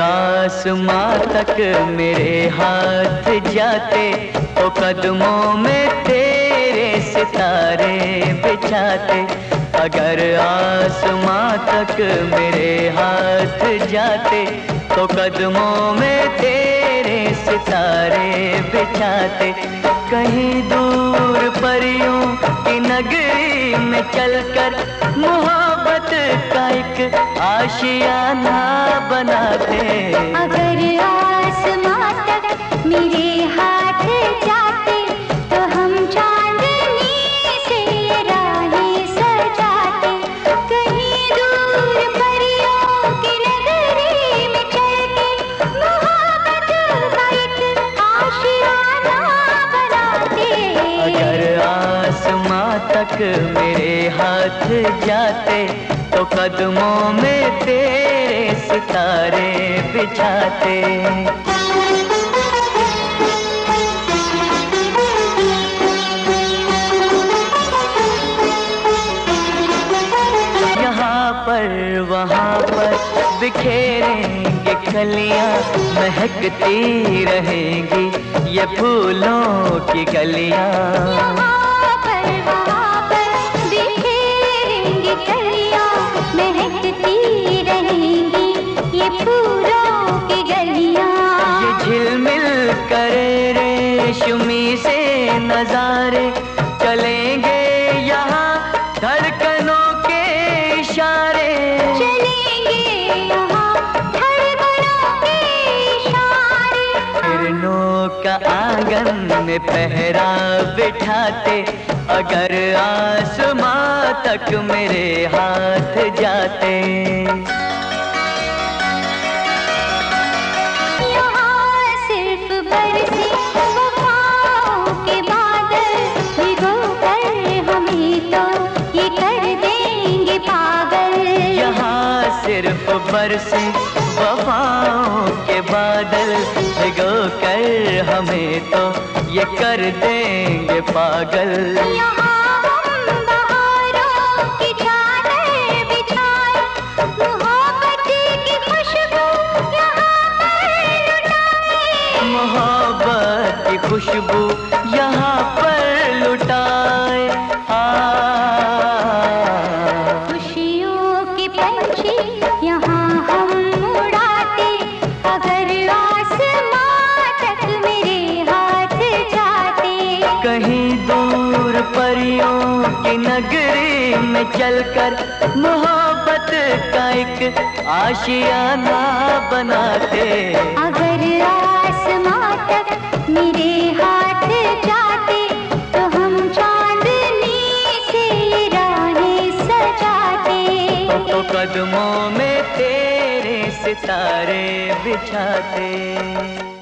आसमां तक मेरे हाथ जाते तो कदमों में तेरे सितारे बिछाते। अगर आसमां तक मेरे हाथ जाते तो कदमों में तेरे सितारे बिछाते। कहीं दूर परियों की नगरी में चलकर मोहब्बत का एक आशियाना बनाते अगर आसमां तक मेरे हाथ जाते तो हम चांदनी से राहें सजाते। कहीं दूर परियों की नगरी में चल के मोहब्बत का एक आशियाना बनाते। अगर आसमां तक मेरे हाथ जाते कदमों में तेरे सितारे बिछाते। यहाँ पर, वहाँ पर बिखेरेंगे कलियाँ महकती रहेंगी ये फूलों की गलियाँ। में पहरा बिठाते अगर आसमां तक मेरे हाथ जाते। बरसे वफाओं के बादल भिगो कर हमें तो ये कर देंगे पागल। मोहब्बत की खुशबू यहाँ की नगरी में चलकर मोहब्बत का एक आशियाना बनाते। अगर आसमां तक मेरे हाथ जाते तो हम चांदनी से राहें सजाते। तो कदमों में तेरे सितारे बिछाते।